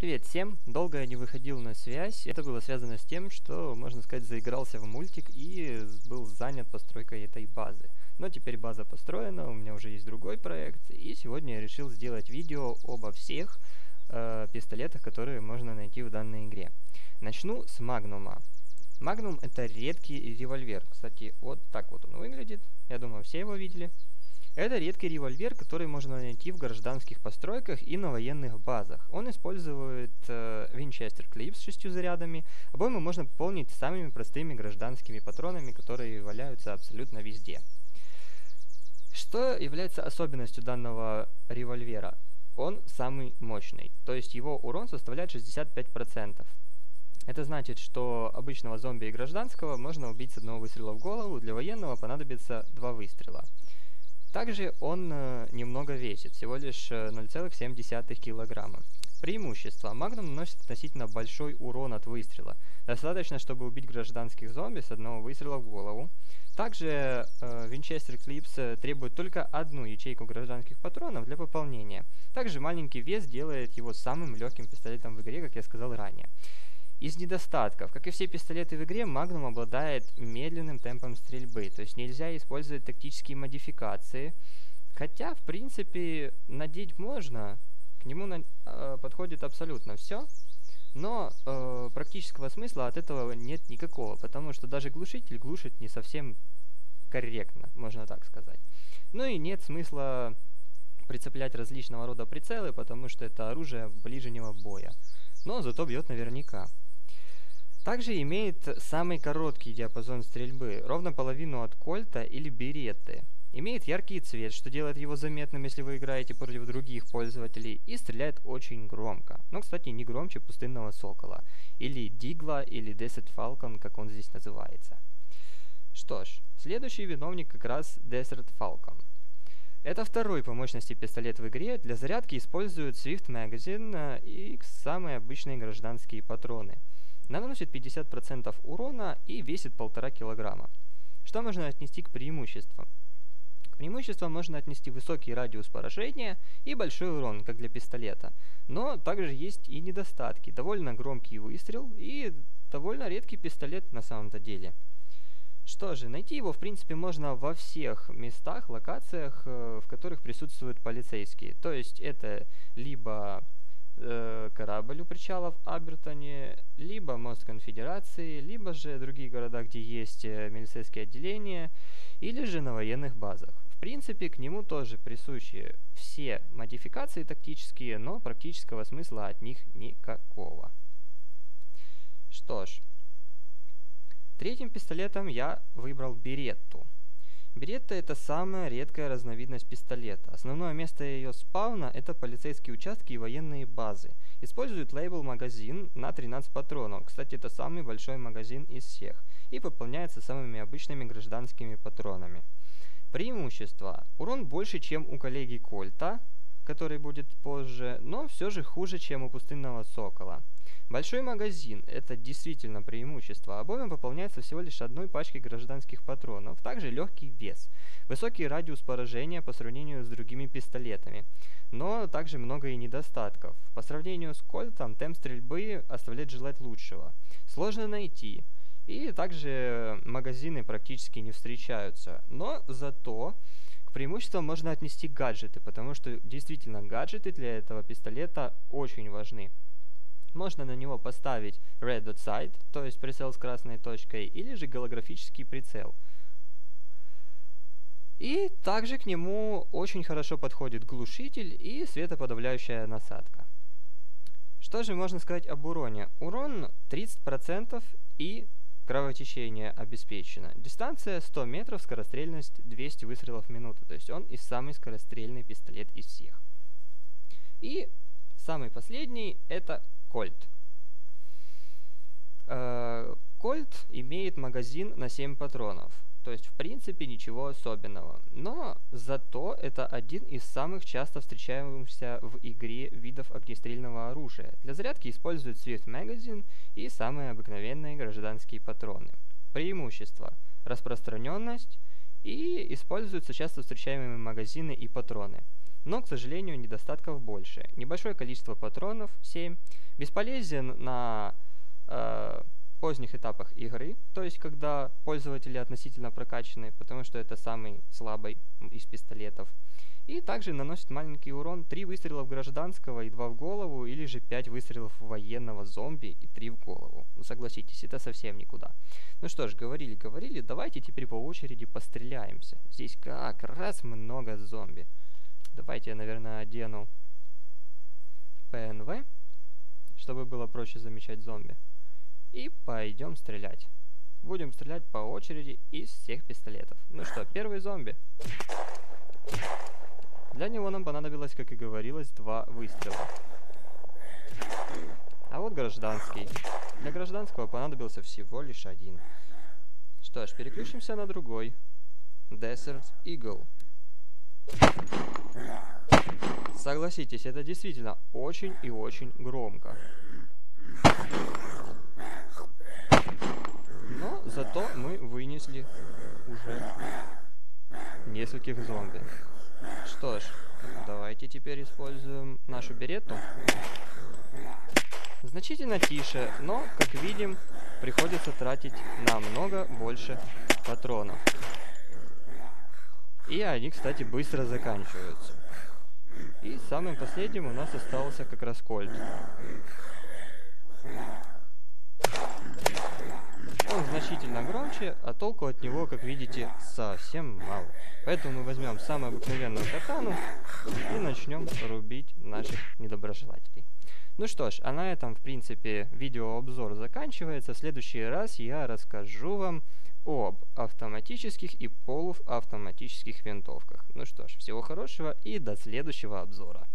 Привет всем! Долго я не выходил на связь. Это было связано с тем, что, можно сказать, заигрался в мультик и был занят постройкой этой базы. Но теперь база построена, у меня уже есть другой проект, и сегодня я решил сделать видео обо всех э, пистолетах, которые можно найти в данной игре. Начну с Магнума. Магнум это редкий револьвер. Кстати, вот так вот он выглядит. Я думаю, все его видели. Это редкий револьвер, который можно найти в гражданских постройках и на военных базах. Он использует э, Winchester Clip с шестью зарядами. Обойму можно пополнить самыми простыми гражданскими патронами, которые валяются абсолютно везде. Что является особенностью данного револьвера? Он самый мощный, то есть его урон составляет 65%. Это значит, что обычного зомби и гражданского можно убить с одного выстрела в голову, для военного понадобится два выстрела. Также он э, немного весит, всего лишь 0,7 килограмма. Преимущество. Магнум наносит относительно большой урон от выстрела. Достаточно, чтобы убить гражданских зомби с одного выстрела в голову. Также э, Winchester Clips требует только одну ячейку гражданских патронов для пополнения. Также маленький вес делает его самым легким пистолетом в игре, как я сказал ранее. Из недостатков, как и все пистолеты в игре, Magnum обладает медленным темпом стрельбы, то есть нельзя использовать тактические модификации, хотя, в принципе, надеть можно, к нему на, э, подходит абсолютно все, но э, практического смысла от этого нет никакого, потому что даже глушитель глушит не совсем корректно, можно так сказать. Ну и нет смысла прицеплять различного рода прицелы, потому что это оружие ближнего боя. Но зато бьет наверняка. Также имеет самый короткий диапазон стрельбы, ровно половину от кольта или беретты. Имеет яркий цвет, что делает его заметным, если вы играете против других пользователей, и стреляет очень громко. Но, кстати, не громче пустынного сокола, или дигла, или Desert Falcon, как он здесь называется. Что ж, следующий виновник как раз Desert Falcon. Это второй по мощности пистолет в игре. Для зарядки используют Swift Magazine и самые обычные гражданские патроны – наносит 50% урона и весит 1,5 килограмма. Что можно отнести к преимуществам? К преимуществам можно отнести высокий радиус поражения и большой урон, как для пистолета. Но также есть и недостатки. Довольно громкий выстрел и довольно редкий пистолет на самом-то деле. Что же, найти его в принципе можно во всех местах, локациях, э, в которых присутствуют полицейские. То есть это либо э, корабль у причала в Абертоне, либо мост Конфедерации, либо же другие города, где есть э, милицейские отделения, или же на военных базах. В принципе, к нему тоже присущи все модификации тактические, но практического смысла от них никакого. Что ж, третьим пистолетом я выбрал Беретту. Беретта это самая редкая разновидность пистолета. Основное место ее спауна это полицейские участки и военные базы. Использует лейбл магазин на 13 патронов. Кстати, это самый большой магазин из всех. И выполняется самыми обычными гражданскими патронами. Преимущество. Урон больше, чем у коллеги Кольта, который будет позже, но все же хуже, чем у пустынного сокола. Большой магазин – это действительно преимущество. Обойма пополняется всего лишь одной пачкой гражданских патронов. Также легкий вес. Высокий радиус поражения по сравнению с другими пистолетами. Но также много и недостатков. По сравнению с кольтом, темп стрельбы оставляет желать лучшего. Сложно найти. И также магазины практически не встречаются. Но зато к преимуществам можно отнести гаджеты, потому что действительно гаджеты для этого пистолета очень важны. Можно на него поставить Red Dot Sight, то есть прицел с красной точкой, или же голографический прицел. И также к нему очень хорошо подходит глушитель и светоподавляющая насадка. Что же можно сказать об уроне? Урон 30% и кровотечение обеспечено. Дистанция 100 метров, скорострельность 200 выстрелов в минуту. То есть он и самый скорострельный пистолет из всех. И самый последний это Кольт. Э, Кольт имеет магазин на 7 патронов. То есть, в принципе, ничего особенного. Но зато это один из самых часто встречаемых в игре видов огнестрельного оружия. Для зарядки используют Swift Magazine и самые обыкновенные гражданские патроны. Преимущества. Распространенность и используются часто встречаемые магазины и патроны. Но, к сожалению, недостатков больше. Небольшое количество патронов, 7, бесполезен на э, поздних этапах игры, то есть когда пользователи относительно прокачаны, потому что это самый слабый из пистолетов. И также наносит маленький урон 3 выстрела в гражданского и 2 в голову, или же 5 выстрелов военного зомби и 3 в голову. Ну, согласитесь, это совсем никуда. Ну что ж, говорили-говорили, давайте теперь по очереди постреляемся. Здесь как раз много зомби. Давайте я, наверное, одену ПНВ, чтобы было проще замечать зомби. И пойдем стрелять. Будем стрелять по очереди из всех пистолетов. Ну что, первый зомби. Для него нам понадобилось, как и говорилось, два выстрела. А вот гражданский. Для гражданского понадобился всего лишь один. Что ж, переключимся на другой. Desert Eagle. Согласитесь, это действительно очень и очень громко. Но зато мы вынесли уже нескольких зомби. Что ж, давайте теперь используем нашу берету. Значительно тише, но, как видим, приходится тратить намного больше патронов. И они, кстати, быстро заканчиваются. И самым последним у нас остался как раз кольт. Он значительно громче, а толку от него, как видите, совсем мало. Поэтому мы возьмем самую обыкновенную катану и начнем рубить наших недоброжелателей. Ну что ж, а на этом, в принципе, видеообзор заканчивается. В следующий раз я расскажу вам об автоматических и полуавтоматических винтовках. Ну что ж, всего хорошего и до следующего обзора.